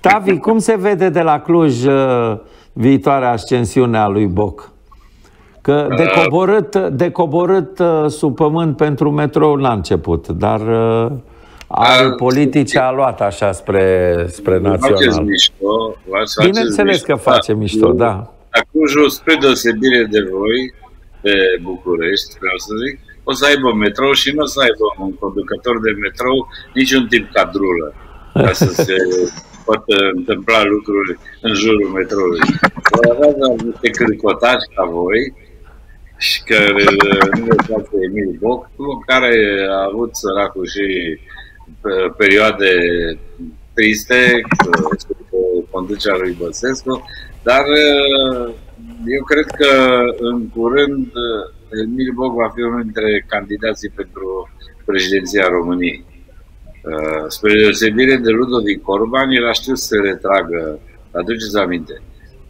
Tavi, cum se vede de la Cluj uh, viitoarea ascensiune a lui Boc? Că de uh, coborât, de coborât uh, sub pământ pentru metrou n-a început, dar are uh, politice a luat așa spre, spre național. Faceți mișto. Bineînțeles mișto. că face mișto, da. La Clujul, spre deosebire de voi, de București, vreau să zic, o să aibă metrou și nu o să aibă un conducător de metrou niciun tip cadrulă ca să se pot întâmpla lucruri în jurul metroului. Vor avea doar niște cârcotași ca voi și care nu le place Emil Boc, care a avut săracul și perioade triste cu conducerea lui Băsescu, dar eu cred că în curând Emil Boc va fi unul dintre candidații pentru președinția României. Uh, spre deosebire de Ludovic Orban, el a știut să se retragă, aduceți aminte,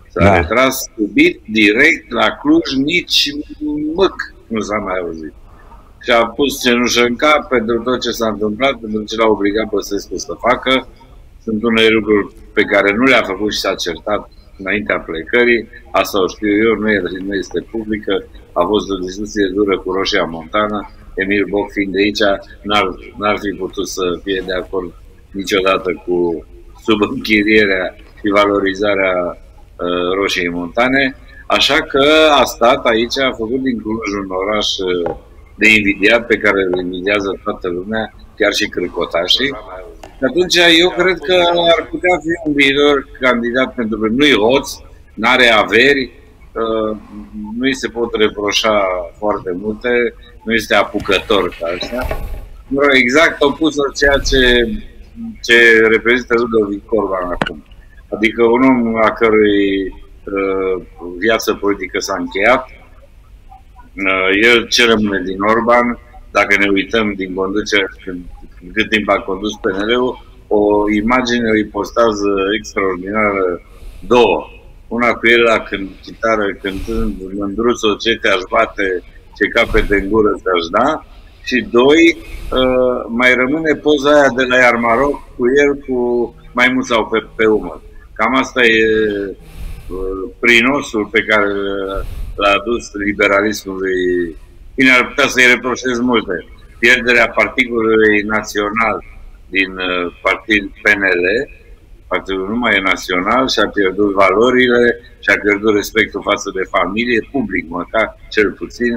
s-a da. retras subit, direct, la Cluj, nici mâc nu s-a mai auzit. Și a pus cenușă în cap pentru tot ce s-a întâmplat, pentru ce l-a obligat Băsescu să facă. Sunt unele lucruri pe care nu le-a făcut și s-a certat înaintea plecării. Asta o știu eu, nu, e, nu este publică. A fost o discuție dură cu Roșia Montană Emil Boc fiind de aici, n-ar, n-ar fi putut să fie de acord niciodată cu subînchirierea și valorizarea uh, roșiei montane, așa că a stat aici, a făcut din Cluj un oraș uh, de invidiat pe care îl invidiază toată lumea, chiar și cârcotașii. Și atunci eu cred că ar putea fi un viitor candidat pentru că nu-i hoț, n-are averi, uh, nu îi se pot reproșa foarte multe, nu este apucător ca așa. Exact opusul ceea ce, ce reprezintă Ludovic Orban acum. Adică un om a cărui uh, viață politică s-a încheiat, uh, el ce rămâne din Orban, dacă ne uităm din conducere, când, cât timp a condus PNL-ul, o imagine, o ipostază extraordinară, două. Una cu el la când, chitară, cântând Mândruțo, ce te-aș bate, ce capete în gură să-și da. Și doi, uh, mai rămâne poza aia de la Iarmaroc cu el cu maimuța pe, pe umăr. Cam asta e uh, prinosul pe care l-a adus liberalismului. Bine, ar putea să-i reproșez multe. Pierderea Partidului Național din uh, partid PNL, partidul nu mai e național și a pierdut valorile și a pierdut respectul față de familie, public măcar, cel puțin,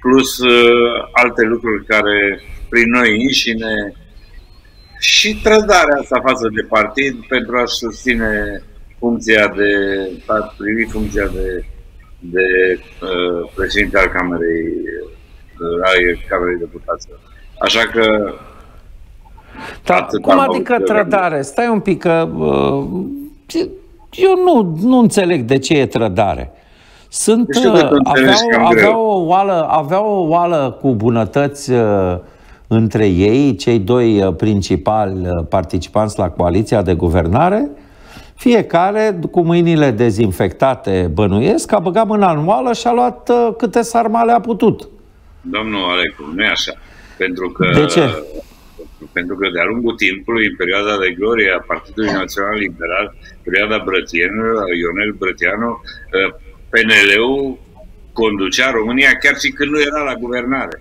plus uh, alte lucruri care prin noi înșine și trădarea asta față de partid pentru a susține funcția de, a privi funcția de, de uh, președinte al Camerei, uh, al Camerei Deputaților. Așa că da, cum adică trădare? Stai un pic că uh, eu nu, nu înțeleg de ce e trădare. Sunt, uh, aveau, aveau, o oală, aveau o oală cu bunătăți uh, între ei, cei doi uh, principali uh, participanți la coaliția de guvernare, fiecare, cu mâinile dezinfectate, bănuiesc, a băgat mâna în oală și a luat uh, câte sarmale a putut. Domnul Alecu, nu e așa. Pentru că, de ce? Pentru că de-a lungul timpului, în perioada de glorie a Partidului Național Liberal, perioada Brătienului, Ionel Brătianu, uh, PNL-ul conducea România chiar și când nu era la guvernare.